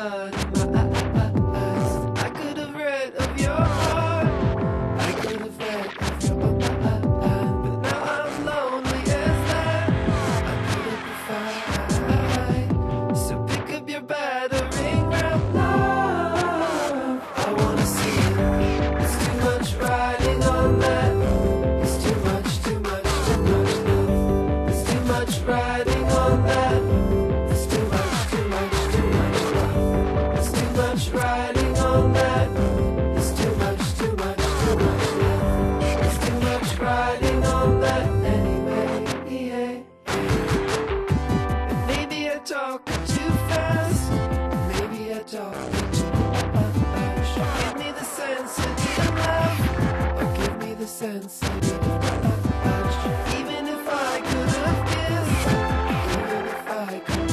Uh. Sensitive. Even if I could even if I could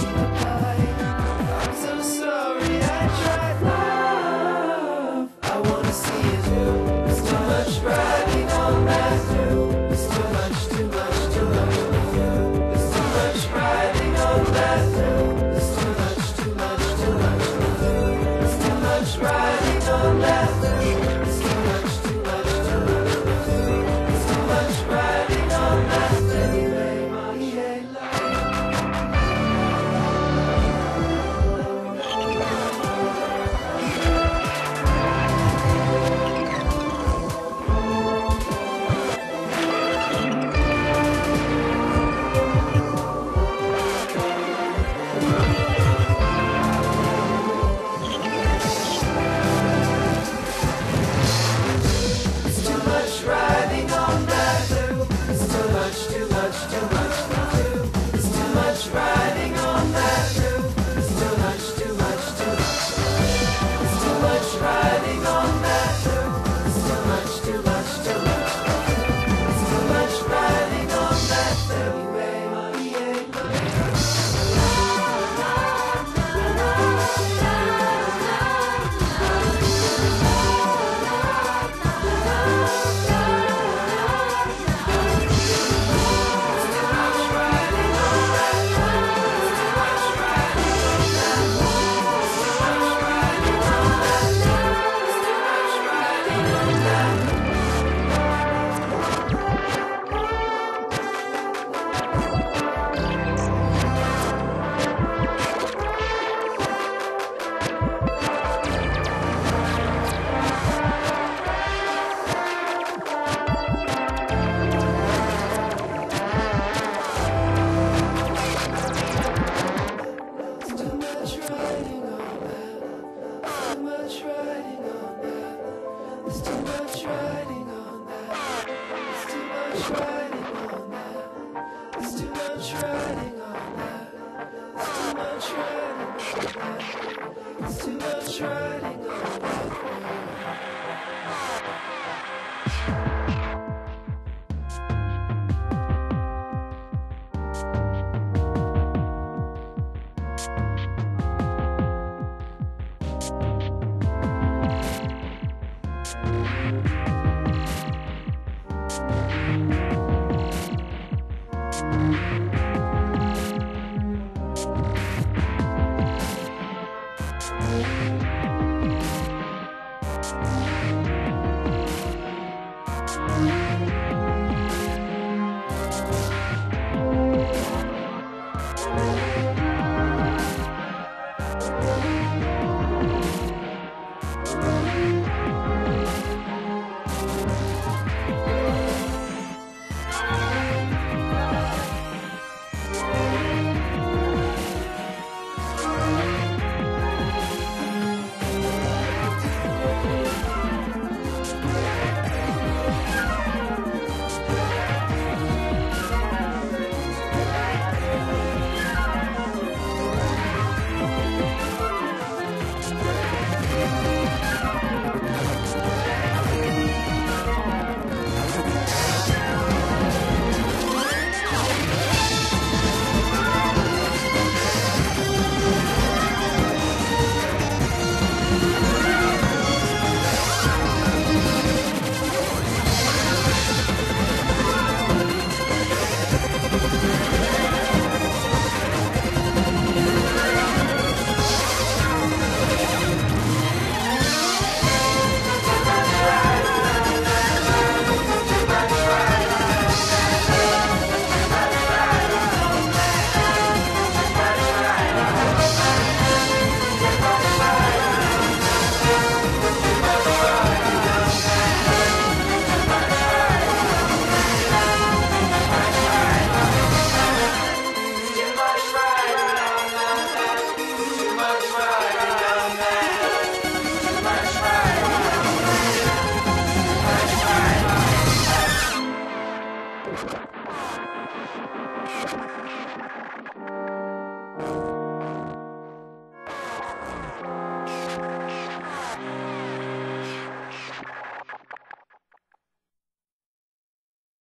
I'm so sorry I tried. Love, I wanna see through. There's too much riding on that. There's too much, too much, too much. Too much riding on that. Too much, too much, too much. Too much riding Thank